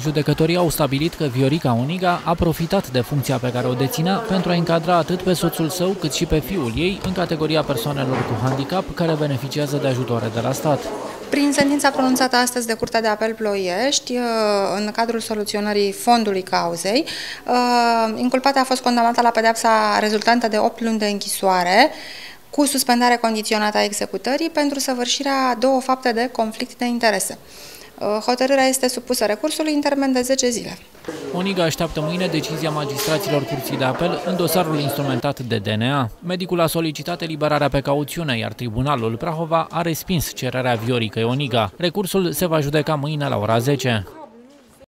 Judecătorii au stabilit că Viorica Oniga a profitat de funcția pe care o deținea pentru a încadra atât pe soțul său cât și pe fiul ei în categoria persoanelor cu handicap care beneficiază de ajutoare de la stat. Prin sentința pronunțată astăzi de Curtea de Apel Ploiești, uh, în cadrul soluționării fondului cauzei, uh, inculpata a fost condamnată la pedeapsa rezultantă de 8 luni de închisoare, cu suspendare condiționată a executării pentru săvârșirea două fapte de conflict de interese. Uh, hotărârea este supusă recursului în termen de 10 zile. Oniga așteaptă mâine decizia magistraților Curții de Apel în dosarul instrumentat de DNA. Medicul a solicitat eliberarea pe cauțiune, iar Tribunalul Prahova a respins cererea Vioricăi Oniga. Recursul se va judeca mâine la ora 10.